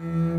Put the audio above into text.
Mm.